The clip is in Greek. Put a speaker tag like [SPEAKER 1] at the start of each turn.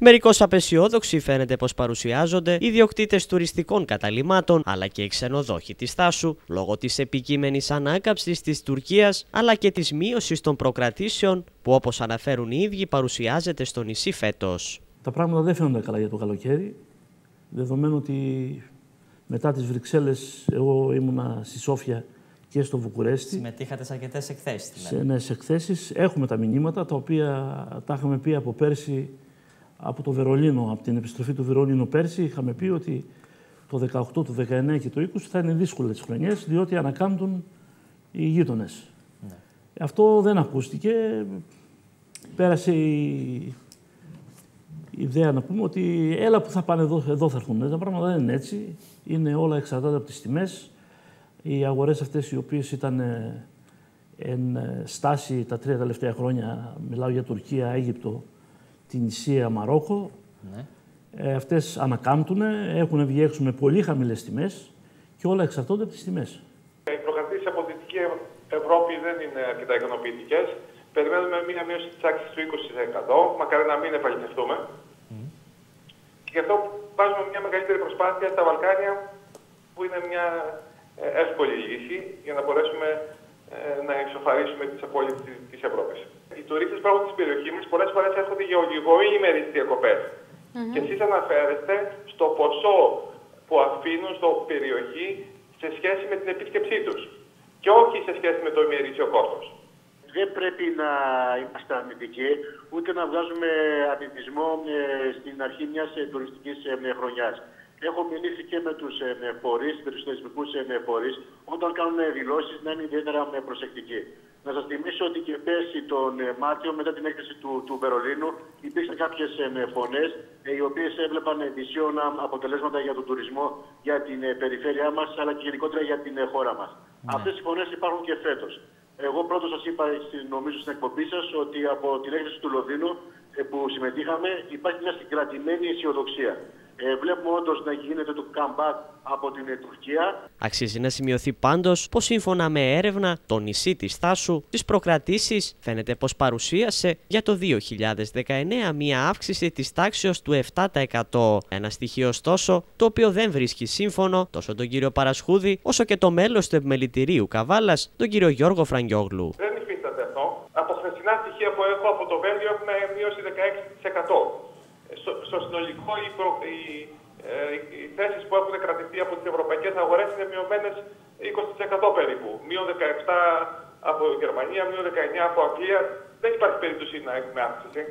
[SPEAKER 1] Μερικώς απεσιόδοξοι φαίνεται πως παρουσιάζονται οι διοκτήτε τουριστικών καταλήμματων αλλά και οι ξενοδόχοι της Θάσου λόγω της επικείμενης ανάκαμψης της Τουρκίας αλλά και της μείωσης των προκρατήσεων που όπως αναφέρουν οι ίδιοι παρουσιάζεται στο νησί φέτος.
[SPEAKER 2] Τα πράγματα δεν φαίνονται καλά για το καλοκαίρι. Δεδομένου ότι μετά τις Βρυξέλλες, εγώ ήμουνα στη Σόφια και στο Βουκουρέστι.
[SPEAKER 1] Συμμετείχατε σε αρκετές εκθέσεις.
[SPEAKER 2] Σε νέε εκθέσεις. Έχουμε τα μηνύματα τα οποία τα είχαμε πει από πέρσι από το Βερολίνο, από την επιστροφή του Βερολίνου πέρσι. Είχαμε πει ότι το 18, το 19 και το 20 θα είναι δύσκολες χρονιές διότι ανακάμπτουν οι γείτονες. Ναι. Αυτό δεν ακούστηκε. Πέρασε η η ιδέα να πούμε ότι έλα που θα πάνε εδώ, εδώ θα έρθουν. Τα πράγματα δεν είναι έτσι. Είναι όλα εξαρτάται από τις τιμές. Οι αγορές αυτές οι οποίες ήταν ε, εν ε, στάση τα τρία τελευταία χρόνια, μιλάω για Τουρκία, Αίγυπτο, την Ισία, Μαρόκο, ναι. ε, αυτές ανακάμπτουν, έχουν βγει έξω με πολύ χαμηλές τιμές και όλα εξαρτώνται από τις τιμές.
[SPEAKER 3] Οι προκρατήσεις από Δυτική Ευρώπη δεν είναι αρκετά ικανοποιητικές. Περιμένουμε μια μείωση της τάξη του 20%. Μακάρι να μην επαληθευτούμε. Γι' αυτό βάζουμε μια μεγαλύτερη προσπάθεια στα Βαλκάνια, που είναι μια ε, εύκολη λύση για να μπορέσουμε ε, να εξοφαρίσουμε τις απώλειε της Ευρώπης. Οι τουρίστες που τη περιοχή μας πολλές φορές έρχονται για ολιγοήμερε διακοπές. Mm-hmm. Και εσείς αναφέρεστε στο ποσό που αφήνουν στο περιοχή σε σχέση με την επίσκεψή τους. Και όχι σε σχέση με το ημερήσιο κόστος
[SPEAKER 4] δεν πρέπει να είμαστε αρνητικοί, ούτε να βγάζουμε αρνητισμό ε, στην αρχή μιας ε, τουριστικής ε, χρονιάς. Έχω μιλήσει και με τους φορείς, με τους θεσμικούς φορείς, όταν κάνουν δηλώσεις να είναι ιδιαίτερα προσεκτικοί. Να σας θυμίσω ότι και πέρσι τον Μάρτιο, μετά την έκθεση του, του Βερολίνου, υπήρξαν κάποιες φωνές οι οποίες έβλεπαν δυσίων αποτελέσματα για τον τουρισμό, για την περιφέρειά μας, αλλά και γενικότερα για την χώρα μας. Ναι. Αυτές οι φωνές υπάρχουν και φέτος. Εγώ πρώτος σας είπα, νομίζω στην εκπομπή σας, ότι από την έκθεση του Λονδίνου ε, που συμμετείχαμε υπάρχει μια συγκρατημένη αισιοδοξία. Ε, βλέπουμε όντως να γίνεται το comeback από την ε, Τουρκία.
[SPEAKER 1] Αξίζει να σημειωθεί πάντως πως σύμφωνα με έρευνα, το νησί της Θάσου στι προκρατήσεις φαίνεται πως παρουσίασε για το 2019 μία αύξηση της τάξεω του 7%. Ένα στοιχείο ωστόσο το οποίο δεν βρίσκει σύμφωνο τόσο τον κύριο Παρασχούδη όσο και το μέλος του επιμελητηρίου Καβάλας, τον κύριο Γιώργο Φραγκιόγλου.
[SPEAKER 3] Δεν υφίσταται αυτό. Από χθεσινά στοιχεία που έχω από το Βέλγιο έχουμε μείωση 16% στο, στο συνολικό οι, προ, οι, ε, οι θέσεις που έχουν κρατηθεί από τις ευρωπαϊκές αγορές είναι μειωμένες 20% περίπου. Μείον 17 από Γερμανία, μείον 19 από Αγγλία. Δεν υπάρχει περίπτωση να έχουμε αύξηση.